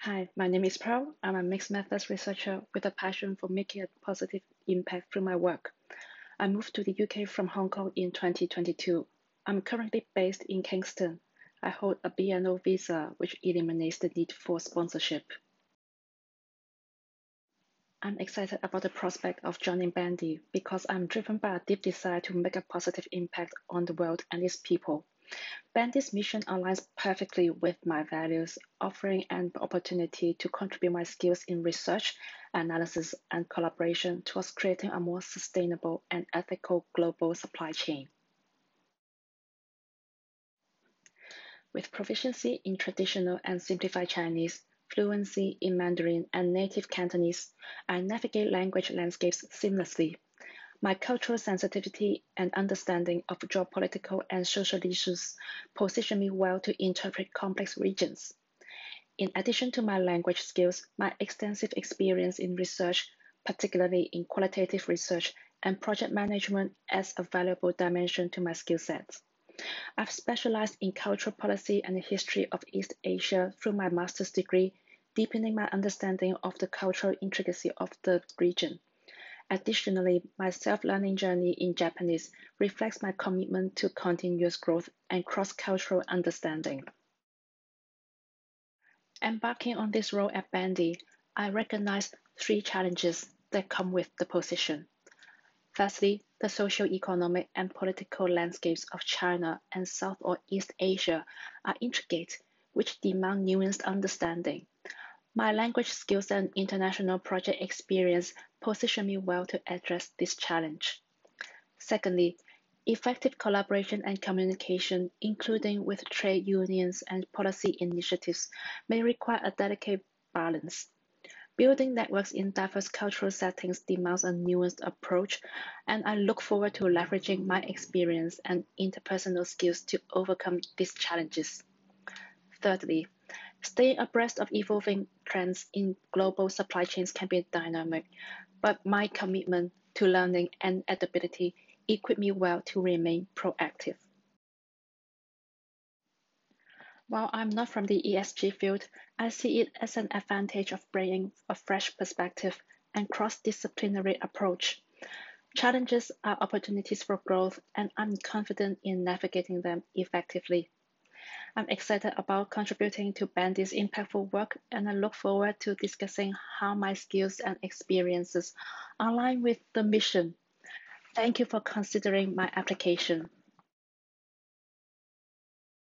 Hi, my name is Pearl. I'm a mixed methods researcher with a passion for making a positive impact through my work. I moved to the UK from Hong Kong in 2022. I'm currently based in Kingston. I hold a BNO visa, which eliminates the need for sponsorship. I'm excited about the prospect of joining Bendi because I'm driven by a deep desire to make a positive impact on the world and its people. Bendi's mission aligns perfectly with my values, offering an opportunity to contribute my skills in research, analysis, and collaboration towards creating a more sustainable and ethical global supply chain. With proficiency in traditional and simplified Chinese, fluency in Mandarin and native Cantonese, I navigate language landscapes seamlessly. My cultural sensitivity and understanding of geopolitical and social issues position me well to interpret complex regions. In addition to my language skills, my extensive experience in research, particularly in qualitative research and project management, adds a valuable dimension to my skill set. I've specialized in cultural policy and the history of East Asia through my master's degree, deepening my understanding of the cultural intricacy of the region. Additionally, my self-learning journey in Japanese reflects my commitment to continuous growth and cross-cultural understanding. Embarking on this role at Bendi, I recognize three challenges that come with the position. Firstly, the socio-economic and political landscapes of China and South or East Asia are intricate, which demand nuanced understanding. My language skills and international project experience position me well to address this challenge. Secondly, effective collaboration and communication, including with trade unions and policy initiatives, may require a delicate balance. Building networks in diverse cultural settings demands a nuanced approach, and I look forward to leveraging my experience and interpersonal skills to overcome these challenges. Thirdly, staying abreast of evolving trends in global supply chains can be dynamic, but my commitment to learning and adaptability equip me well to remain proactive. While I'm not from the ESG field, I see it as an advantage of bringing a fresh perspective and cross-disciplinary approach. Challenges are opportunities for growth, and I'm confident in navigating them effectively. I'm excited about contributing to Bendi's impactful work, and I look forward to discussing how my skills and experiences align with the mission. Thank you for considering my application.